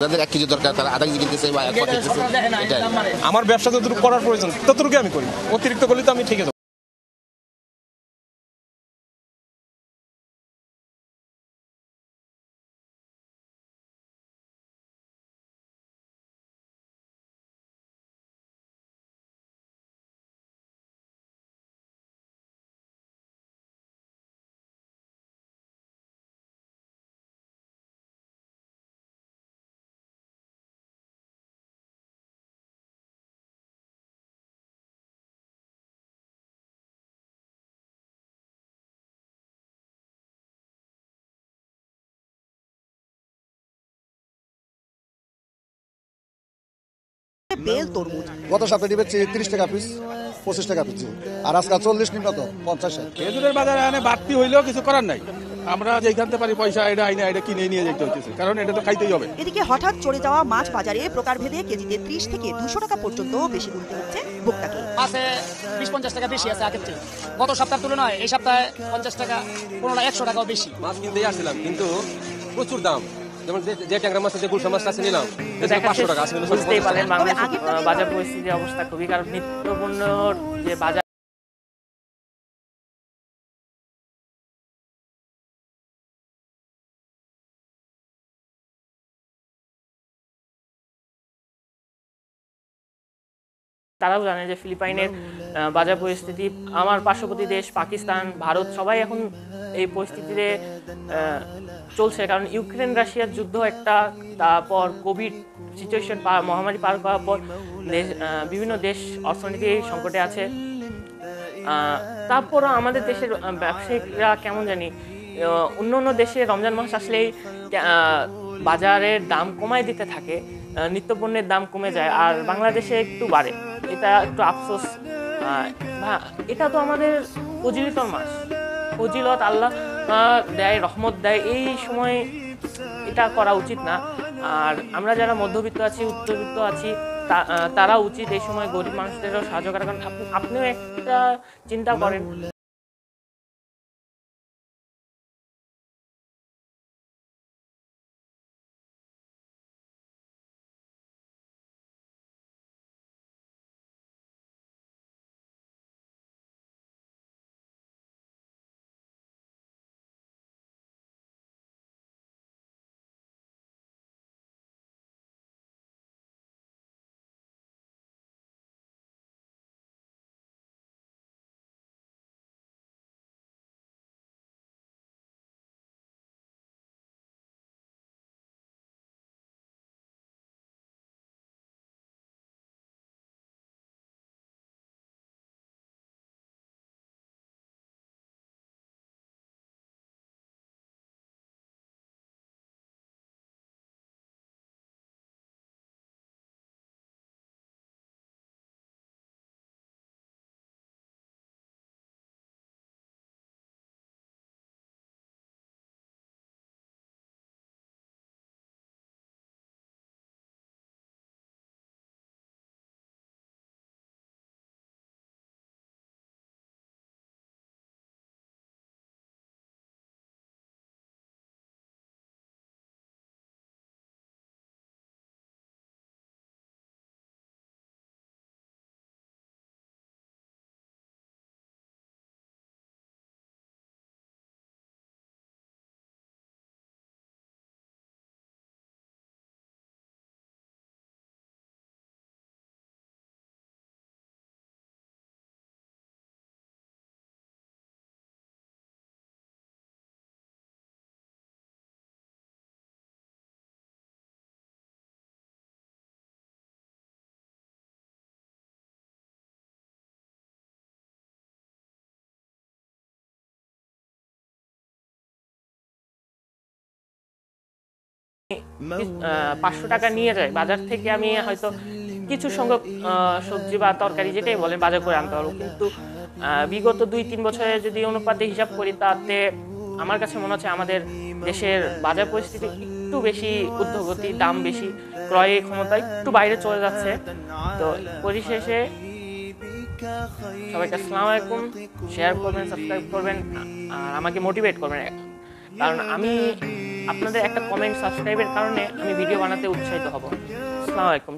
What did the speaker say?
যাদের এক কেজি দরকার তারা আধা কেজি কিনতেছে বা এক কেজি আমার ব্যবসা যতটুকু করার প্রয়োজন ততটুকু আমি করি। অতিরিক্ত করলে তো আমি ঠিক বেল তরমুজ। গত সপ্তাহে বেচছি তিরিশ টাকা পিস পঁচিশ টাকা পিস আর আজকাল চল্লিশ নিম্ন তো পঞ্চাশ। খেজুরের বাজারে এনে বাড়তি হইলেও কিছু করার নাই। আমরা যেখানতে পারি পয়সা এটা আইনে এটা কিনে নিয়ে যেতে হচ্ছে কারণ এটা তো খাইতেই হবে। এদিকে হঠাৎ চড়ে যাওয়া মাছ বাজারে প্রকারভেদে কেজিতে ত্রিশ থেকে দুশো টাকা পর্যন্ত বেশি গুনতে হচ্ছে ভোক্তাকে। মাছে বিশ পঞ্চাশ টাকা বেশি আছে আগের থেকে গত সপ্তাহের তুলনায় এই সপ্তাহে পঞ্চাশ টাকা পনেরো একশো টাকাও বেশি। মাছ কিনতেই আসছিলাম কিন্তু প্রচুর দাম। যেমন যে- যে ট্যাংরা মাছ আছে গুলশা মাছটা আছে নিলাম পাঁচশো টাকা আসলে বুঝতেই পারলেন বাংলাদেশ তবে আগের দিনে বাজার পরিস্থিতির অবস্থা খুবই কারণ নিত্য যে বাজার তারাও জানে যে ফিলিপাইনের বাজার পরিস্থিতি, আমার পার্শ্ববর্তী দেশ, পাকিস্তান, ভারত, সবাই এখন এই পরিস্থিতিতে চলছে। কারণ ইউক্রেন, রাশিয়ার যুদ্ধ একটা, তারপর কোভিড সিচুয়েশন মহামারী পার করার পর বিভিন্ন দেশ অর্থনীতি সংকটে আছে। তারপরও আমাদের দেশের ব্যবসায়িকরা কেমন জানি অন্য অন্য দেশে রমজান মাস আসলেই বাজারের দাম কমায় দিতে থাকে নিত্যপণ্যের দাম কমে যায়, আর বাংলাদেশে একটু বাড়ে। এটা একটু আফসোস। এটা তো আমাদের ফজিলতর মাস। ফজিলত আল্লাহ দেয়, রহমত দেয়, এই সময় এটা করা উচিত না। আর আমরা যারা মধ্যবিত্ত আছি, উচ্চবিত্ত আছি তারা উচিত এই সময় গরিব মানুষদেরও সাহায্য করা কারণ আপনিও একটা চিন্তা করেন। পাঁচশো টাকা নিয়ে যায়। বাজার থেকে আমি হয়তো কিছু সংখ্যক সবজি বা তরকারি যেটাই বলেন, বাজার করে আনতে পারব। কিন্তু বিগত দুই তিন বছরে যদি অনুপাতে হিসাব করি, তাতে আমার কাছে মনে হচ্ছে আমাদের দেশের বাজার পরিস্থিতি একটু বেশি ঊর্ধ্বগতি, দাম বেশি, ক্রয় ক্ষমতা একটু বাইরে চলে যাচ্ছে। তো পরিশেষে সবাইকে আসসালামু আলাইকুম। শেয়ার করবেন, সাবস্ক্রাইব করবেন, আর আমাকে মোটিভেট করবেন। কারণ আমি আপনাদের একটা কমেন্ট সাবস্ক্রাইবের কারণে আমি ভিডিও বানাতে উৎসাহিত হব। আসসালামু আলাইকুম